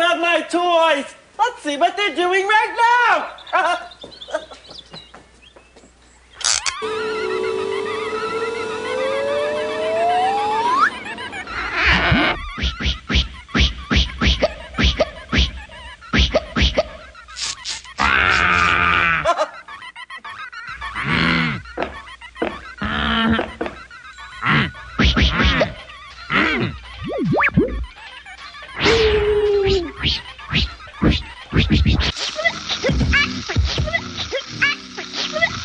have my toys. Let's see what they're doing right now.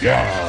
Yeah!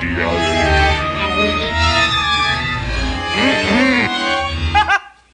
Dios.